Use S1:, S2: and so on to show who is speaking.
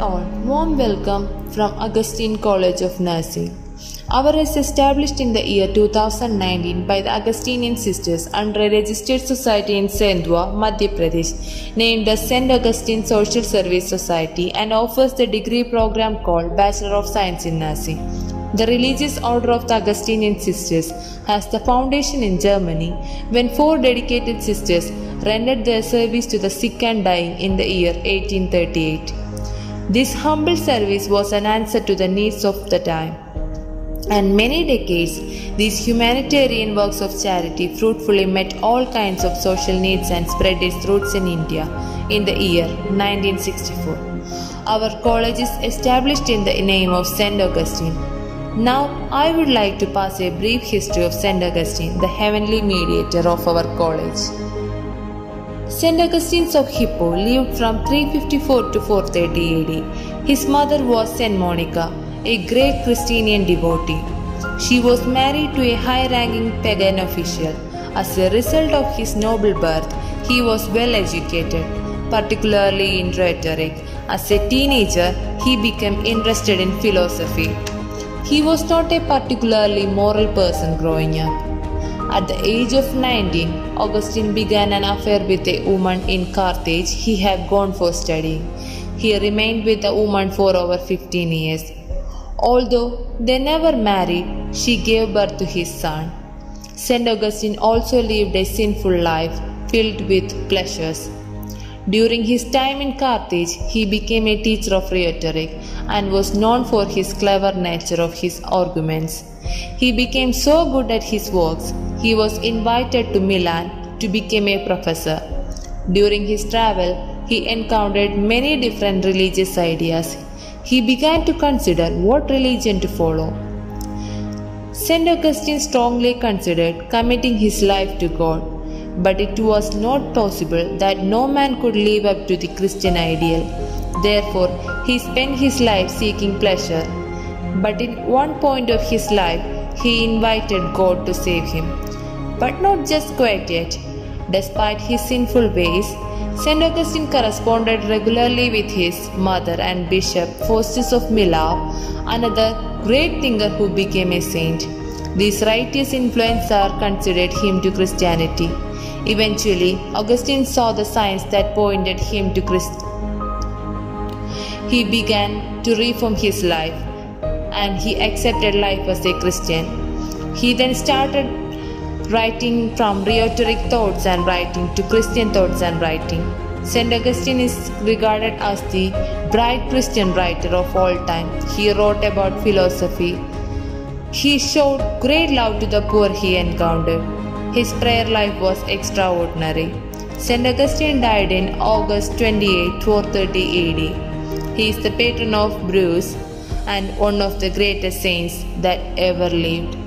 S1: all, warm welcome from Augustine College of Nursing. Our is established in the year 2019 by the Augustinian Sisters under a registered society in Sendhwa, Madhya Pradesh, named as St. Augustine Social Service Society and offers the degree program called Bachelor of Science in Nursing. The religious order of the Augustinian Sisters has the foundation in Germany when four dedicated sisters rendered their service to the sick and dying in the year 1838. This humble service was an answer to the needs of the time. And many decades, these humanitarian works of charity fruitfully met all kinds of social needs and spread its roots in India in the year 1964. Our college is established in the name of St. Augustine. Now, I would like to pass a brief history of St. Augustine, the heavenly mediator of our college. St. Augustine of Hippo lived from 354 to 430 AD. His mother was St. Monica, a great Christian devotee. She was married to a high ranking pagan official. As a result of his noble birth, he was well educated, particularly in rhetoric. As a teenager, he became interested in philosophy. He was not a particularly moral person growing up. At the age of 19, Augustine began an affair with a woman in Carthage he had gone for studying. He remained with the woman for over 15 years. Although they never married, she gave birth to his son. St. Augustine also lived a sinful life filled with pleasures. During his time in Carthage, he became a teacher of rhetoric and was known for his clever nature of his arguments. He became so good at his works, he was invited to Milan to become a professor. During his travel, he encountered many different religious ideas. He began to consider what religion to follow. St. Augustine strongly considered committing his life to God, but it was not possible that no man could live up to the Christian ideal. Therefore, he spent his life seeking pleasure. But in one point of his life, he invited God to save him. But not just quite yet. Despite his sinful ways, St. Augustine corresponded regularly with his mother and Bishop Faustus of Milan, another great thinker who became a saint. These righteous influences considered him to Christianity. Eventually, Augustine saw the signs that pointed him to Christ. He began to reform his life and he accepted life as a Christian. He then started writing from rhetoric thoughts and writing to Christian thoughts and writing. St. Augustine is regarded as the bright Christian writer of all time. He wrote about philosophy. He showed great love to the poor he encountered. His prayer life was extraordinary. St. Augustine died in August 28, 430 AD. He is the patron of brewers and one of the greatest saints that ever lived.